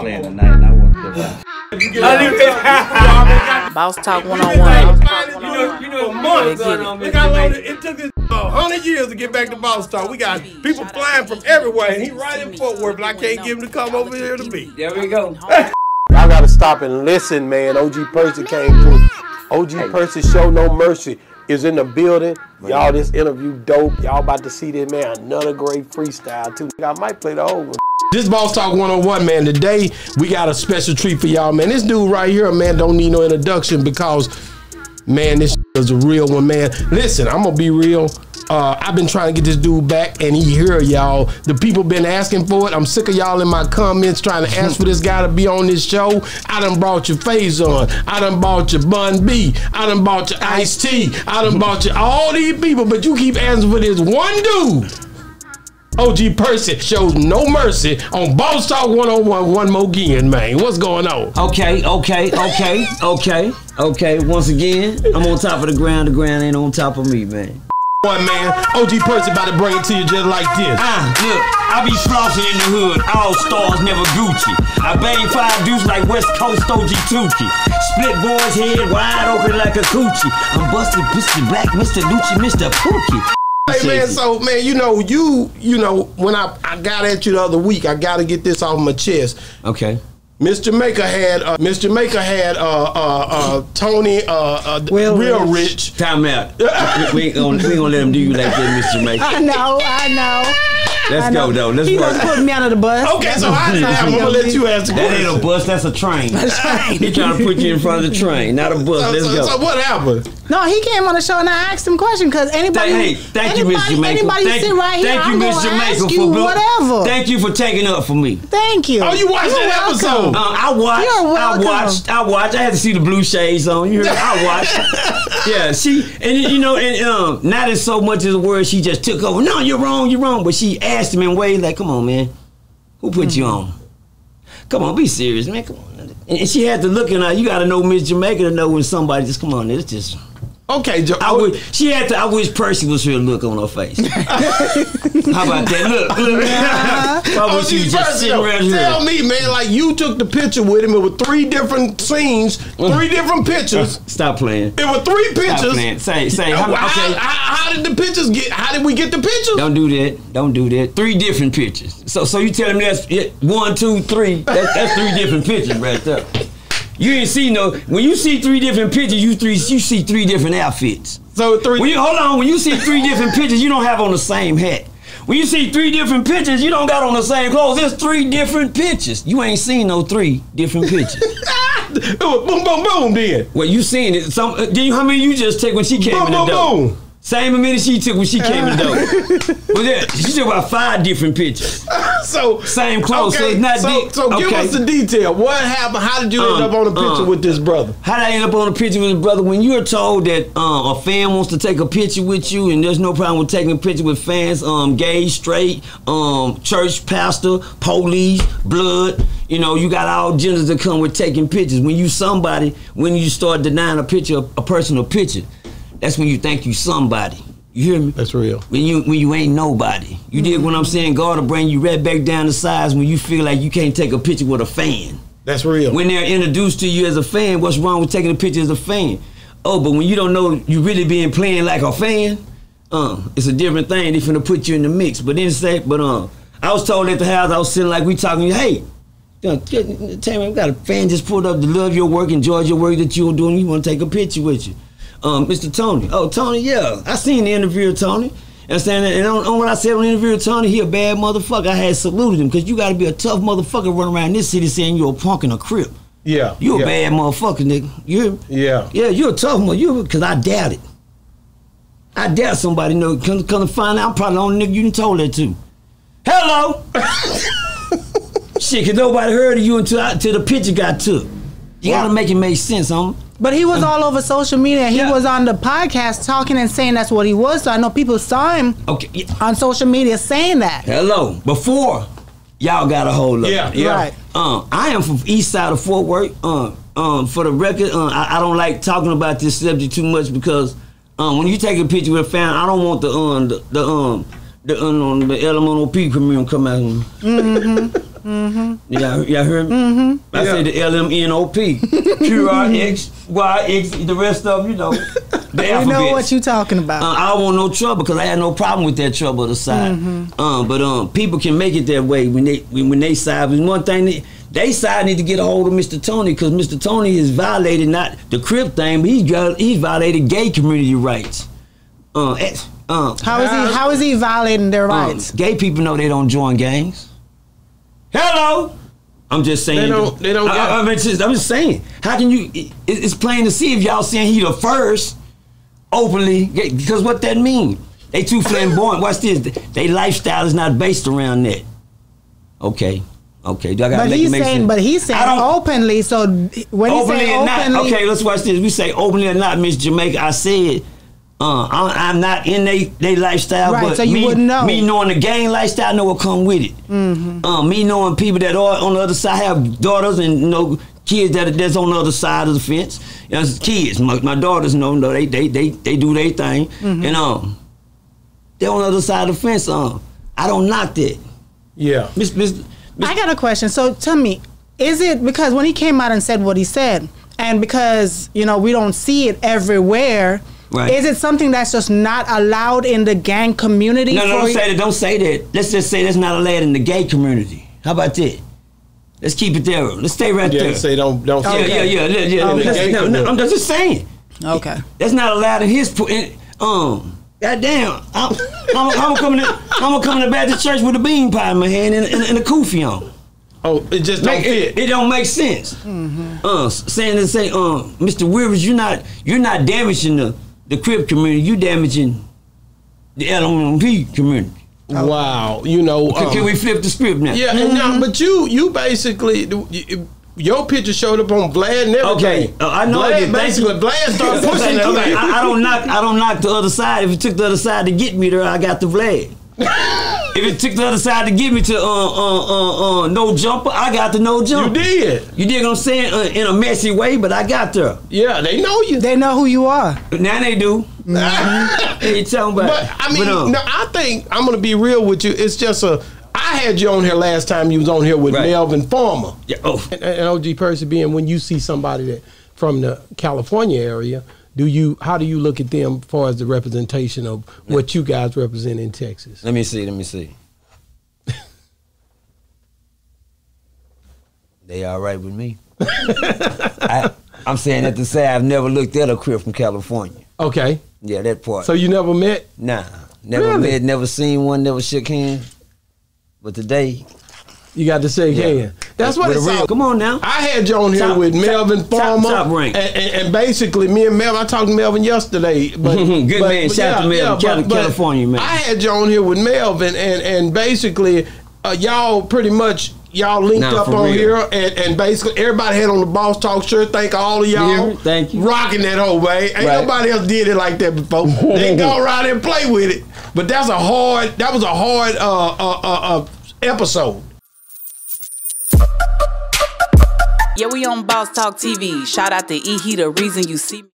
playing tonight, and I want to go. Boss Talk 101. You know, you know, months. Look how long it, it took us a hundred years to get back to Boss Talk. We got people flying from everywhere, and he right in Fort Worth, but I can't get him to come over here to me. There we go. Y'all gotta stop and listen, man. OG Percy came through. OG Percy Show No Mercy is in the building. Y'all, this interview dope. Y'all about to see this man another great freestyle too. I might play the whole one. This Boss Talk 101, man. Today we got a special treat for y'all, man. This dude right here, man, don't need no introduction because, man, this is a real one, man. Listen, I'm gonna be real. Uh, I've been trying to get this dude back, and he here, y'all. The people been asking for it. I'm sick of y'all in my comments trying to ask for this guy to be on this show. I done brought your face on. I done bought your Bun B. I done bought your Ice T. I done bought you all these people, but you keep asking for this one dude. OG Percy shows no mercy on Boss Talk 101 one more again, man. What's going on? Okay, okay, okay, okay, okay. Once again, I'm on top of the ground. The ground ain't on top of me, man. One man, OG Percy about to bring it to you just like this. Ah, look, I be flossing in the hood. All stars, never Gucci. I bang five dudes like West Coast OG Tookie. Split boys head wide open like a coochie. I'm busted, Mr. Black, Mr. Lucci, Mr. Pookie. Hey man, so man, you know, you you know, when I, I got at you the other week, I gotta get this off my chest. Okay. Miss Jamica had uh, Miss Jamica had uh, uh, uh, Tony uh, uh, Real real Rich. rich. Time out. we, ain't gonna, we ain't gonna let him do you like that, Mr. Jamica. I know, I know. Let's go though. Let's he work. done put me under the bus. Okay, so I, I'm gonna let you ask the That ain't a bus, that's a train. he trying to put you in front of the train, not a bus. So, Let's so, go. so what happened? No, he came on the show and I asked him questions because anybody, Hey, thank you, Miss anybody, Jamica. anybody thank, sit right here, thank you, I'm Miss gonna Jamica, ask for you blue- whatever. Thank you for taking up for me. Thank you. Oh, you watched You're that welcome. episode? Uh, I watched. You're I watched. I watched. I had to see the blue shades on. You heard? I watched. yeah, she and you know, and um, not as so much as a word. She just took over. No, you're wrong. You're wrong. But she asked him in ways like, "Come on, man, who put you hmm. on? Come on, be serious, man. Come on." And and she had to look in her. You got to know Miss Jamica to know when somebody just come on. It's just. Okay, Joe. I would. She had to. I wish Percy was here. Look on her face. How about that? Look, look. I wish oh, she was just sitting around here. Tell me, man, like you took the picture with him. It was three different scenes, three different pictures. Stop playing. It was three Stop pictures. playing. Say, say. How, How, okay. how- how did the pictures get? How did we get the pictures? Don't do that. Don't do that. Three different pictures. So, so you tell me that's it, one, two, three. That's, that's three different pictures right there. You ain't see no. When you see three different pictures, you three. You see three different outfits. So three. When you hold on, when you see three different pictures, you don't have on the same hat. When you see three different pictures, you don't got on the same clothes. There's three different pictures. You ain't seen no three different pictures. boom, boom, boom. Then well, you seen it. Some. Uh, did you? How many you just take when she came boom, in the boom, door? boom. Same amount she took when she came in the door. well, yeah, she took about five different pictures. So Same clothes, so Okay, it's not so, deep. so give Okay. us the detail. What happened? How did you end Um, up on a picture um, with this brother? How did I end up on a picture with his brother? When you're told that um, a fan wants to take a picture with you, and there's no problem with taking a picture with fans, um, gay, straight, um, church pastor, police, blood. You know, you got all genders that come with taking pictures. When you somebody, when you start denying a picture, a personal picture, that's when you think you somebody. You hear me? That's real. When you when you ain't nobody. You dig what I'm saying? God will bring you right back down to size when you feel like you can't take a picture with a fan. That's real. When they're introduced to you as a fan, what's wrong with taking a picture as a fan? Oh, but when you don't know you really being playing like a fan, um, it's a different thing. They finna put you in the mix. But then say, but um, I was told at the house, I was sitting like we talking, hey, you know, me, we got a fan just pulled up to love your work, enjoy your work that you're doing. You want to take a picture with you, um, Mr. Tony. Oh, Tony, yeah, I seen the interview of Tony. Understand that? And on, on what I said on the interview with Tony, he a bad motherfucker. I had saluted him because you got to be a tough motherfucker running around this city saying you're a punk and a crip. Yeah. You a yeah. bad motherfucker, nigga. You? Yeah. Yeah, you a tough one. You because I doubt it. I doubt somebody know. Come, come to find out, I'm probably the only nigga you done told that to. Hello. Shit, cause nobody heard of you until I, until the picture got took. You gotta make it make sense, homie. But he was all over social media. He Yeah. was on the podcast talking and saying that's what he was. So I know people saw him Okay. yeah. on social media saying that. Hello. Before y'all got a hold of. Yeah. Yeah. Right. Um, I am from east side of Fort Worth. Um, um, for the record, uh, I, I don't like talking about this subject too much because um, when you take a picture with a fan, I don't want the um the, the um the um, the elemental P community come out. Mm-hmm. Yeah, y'all heard me? Mm-hmm. I Yeah. say the LMNOP. QRX, YX, the rest of them, you know. The We alphabet. know what you talking about. Uh, I don't want no trouble because I had no problem with that trouble to side. Mm-hmm. Um, but um, people can make it that way when they when, when they side. But one thing they, they side need to get a hold of Mr. Tony because Mr. Tony has violated not the crip thing, but he's he's violated gay community rights. Uh, eh, uh, how is he? How is he violating their um, rights? gay people know they don't join gangs. Hello. I'm just saying. They don't- they don't I, get- I, am just, I'm just saying. How can you? It, it's plain to see if y'all saying he the first openly because what that mean? They too flamboyant. Watch this. They lifestyle is not based around that. Okay. Okay. Do I gotta But make it he's make saying, sense? but he's saying I don't- openly. So when he openly say or not. openly, Okay, let's watch this. We say openly or not, Miss Jamica. I said, uh, I, I'm not in they they lifestyle, Right, but so you me, wouldn't know. me knowing the gang lifestyle, I know what come with it. Mm-hmm. Uh, me knowing people that are on the other side have daughters and you know kids that that's on the other side of the fence. You know, kids. My, my daughters know, know they they they they do their thing, Mm-hmm. and um, they're on the other side of the fence. Um, I don't knock that. Yeah. Miss Miss. I got a question. So tell me, is it because when he came out and said what he said, and because you know we don't see it everywhere, Right. is it something that's just not allowed in the gang community? No, no, for don't you- say that. Don't say that. Let's just say that's not allowed in the gay community. How about that? Let's keep it there. Let's stay right Yeah, there. say don't don't yeah, say yeah, that. yeah, yeah, yeah. Okay. Let's- no, no, I'm just saying. Okay. That's not allowed in his. po- In, um, goddamn, I'm, I'm, I'm coming. To, I'm coming to Baptist church with a bean pie in my hand and, and, and a kufi on. Oh, it just don't Make, fit. it, it don't make sense. Mm-hmm. Uh, saying to say, um, Mr. Weavers, you're not you're not damaging the the crip community. You damaging the LMP community. Wow. You know. Can, um, can we flip the script now? Yeah, and now, but you you basically you- your picture showed up on Vlad and everything. Okay, uh, I know Vlad, basically, you. Vlad started pushing I. I don't knock. I don't knock the other side. If it took the other side to get me there, I got the Vlad. if it took the other side to get me to uh uh uh, uh no jumper, I got the no jumper. You did. You did what I'm saying? Uh, in a messy way, but I got there. Yeah, they know you. They know who you are. Now they do. Hey, you talking about? But I mean, um, no, I think I'm gonna be real with you. It's just a. I had you on here last time. You was on here with Right. Melvin Farmer. yeah, oh, And, and OG Percy being when you see somebody that from the California area, do you how do you look at them as far as the representation of what you guys represent in Texas? let me see. Let me see. they all right with me. I, I'm saying that to say I've never looked at a crip from California. Okay, Yeah, that part. so you never met. Nah, never Really? met, never seen one, never shook hands. But today, You got to shake Yeah. That's what with it's all. Come on now. I had you on here Top- with Melvin top- Farmer, top rank. And, and, and basically me and Melvin. I talked to Melvin yesterday. But, Good man. Shout out to Melvin, Cali- California, man. I had you on here with Melvin, and and basically uh, y'all pretty much y'all linked Nah, up on real. here, and, and basically everybody had on the Boss Talk shirt. Thank all of y'all. me? Thank you. Rocking that whole way. Ain't Right. nobody else did it like that before. they go around and play with it, but that's a hard. That was a hard uh, uh, uh, uh, episode. Yeah, we on Boss Talk TV. Shout out to E. He, the reason you see me.